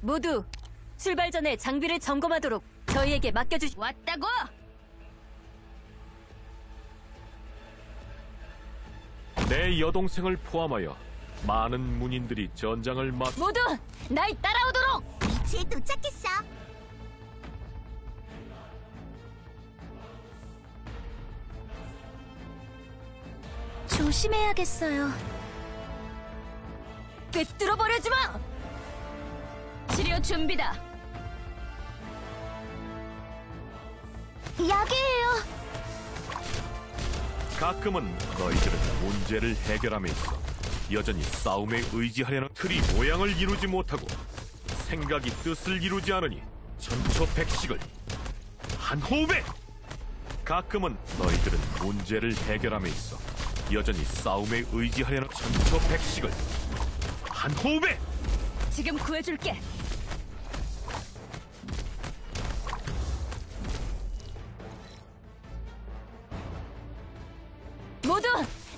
모두 출발 전에 장비를 점검하도록 저희에게 맡겨주시... 왔다고! 내 여동생을 포함하여 많은 문인들이 전장을 막 모두 날 따라오도록! 위치에 도착했어. 조심해야겠어요. 꿰뚫어 버려지 마! 치료 준비다. 약이에요. 가끔은 너희들은 문제를 해결함에 있어 여전히 싸움에 의지하려는 틀이 모양을 이루지 못하고 생각이 뜻을 이루지 않으니 천초백식을 한 호흡에 가끔은 너희들은 문제를 해결함에 있어 여전히 싸움에 의지하려는 천초백식을 한 호흡에 지금 구해줄게. 모두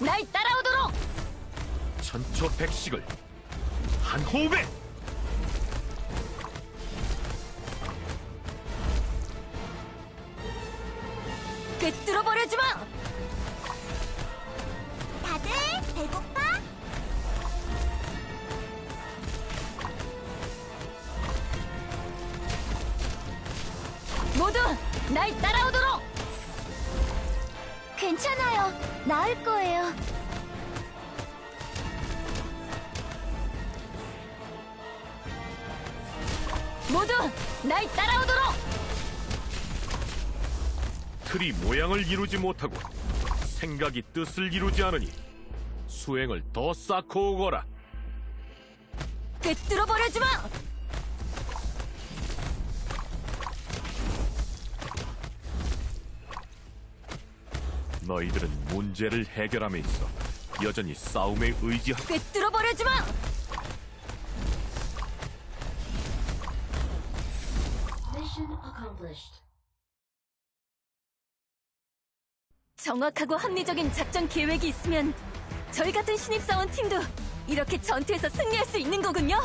날 따라오도록! 천초백식을 한 호흡에 꿰뚫어 버려지 마! 다들 배고파? 모두 날 따라오도록! 괜찮아요. 나을 거예요. 모두 날 따라오도록! 틀이 모양을 이루지 못하고 생각이 뜻을 이루지 않으니 수행을 더 쌓고 오거라. 꿰뚫어버려지 마! 너희들은 문제를 해결함에 있어 여전히 싸움에 의지하 꿰뚫어버려지 마! Mission accomplished. 정확하고 합리적인 작전 계획이 있으면 저희 같은 신입사원 팀도 이렇게 전투에서 승리할 수 있는 거군요.